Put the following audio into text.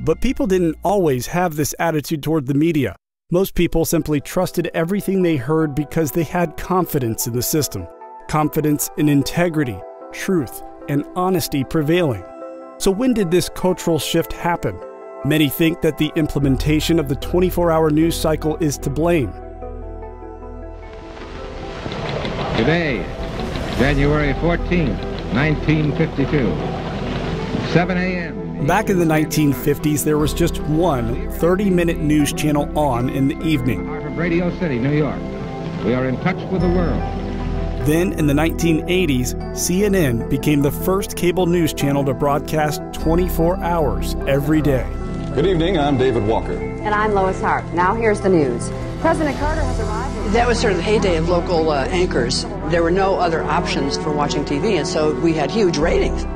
But people didn't always have this attitude toward the media. Most people simply trusted everything they heard because they had confidence in the system, confidence in integrity, truth, and honesty prevailing. So, when did this cultural shift happen? Many think that the implementation of the 24 hour news cycle is to blame. Today, January 14, 1952, 7 a.m. Back in the 1950s, there was just one 30 minute news channel on in the evening. Heart of Radio City, New York. We are in touch with the world. Then, in the 1980s, CNN became the first cable news channel to broadcast 24 hours every day. Good evening, I'm David Walker. And I'm Lois Hart. Now here's the news. President Carter has arrived. That was sort of the heyday of local uh, anchors. There were no other options for watching TV, and so we had huge ratings.